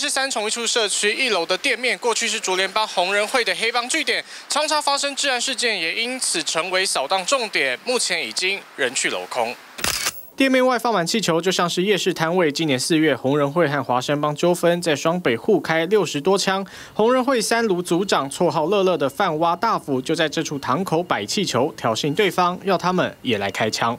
是三重一处社区一楼的店面，过去是竹联帮红人会的黑帮据点，常常发生治安事件，也因此成为扫荡重点。目前已经人去楼空。店面外放满气球，就像是夜市摊位。今年四月，红人会和华山帮纠纷，在双北互开六十多枪。红人会三炉组长，绰号乐乐的饭蛙大夫，就在这处堂口摆气球，挑衅对方，要他们也来开枪。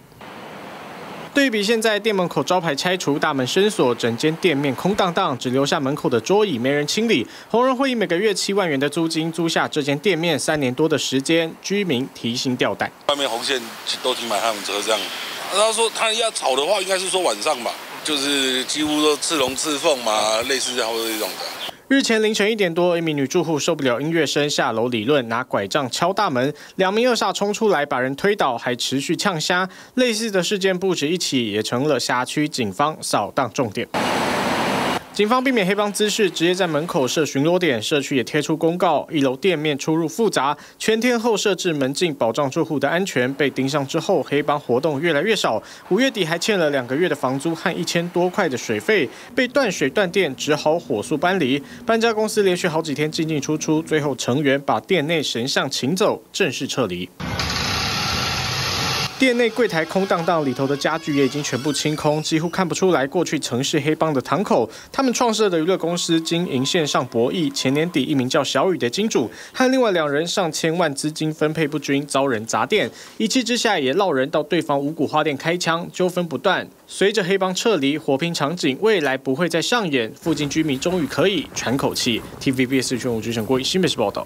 对比现在店门口招牌拆除，大门深锁，整间店面空荡荡，只留下门口的桌椅，没人清理。红人会以每个月七万元的租金租下这间店面三年多的时间，居民提心吊胆。外面红线都停满他们车这样。他说他要吵的话，应该是说晚上吧，就是几乎都刺龙刺凤嘛，类似这样这种的。日前凌晨一点多，一名女住户受不了音乐声下楼理论，拿拐杖敲大门，两名恶煞冲出来把人推倒，还持续呛虾。类似的事件不止一起，也成了辖区警方扫荡重点。警方避免黑帮滋事，直接在门口设巡逻点，社区也贴出公告：一楼店面出入复杂，全天候设置门禁，保障住户的安全。被盯上之后，黑帮活动越来越少。五月底还欠了两个月的房租和一千多块的水费，被断水断电，只好火速搬离。搬家公司连续好几天进进出出，最后成员把店内神像请走，正式撤离。店内柜台空荡荡，里头的家具也已经全部清空，几乎看不出来过去曾是黑帮的堂口。他们创设的娱乐公司经营线上博弈，前年底一名叫小雨的金主和另外两人上千万资金分配不均，遭人砸店，一气之下也闹人到对方五谷花店开枪，纠纷不断。随着黑帮撤离，火拼场景未来不会再上演，附近居民终于可以喘口气。TVBS 新闻主持人郭新北市报道。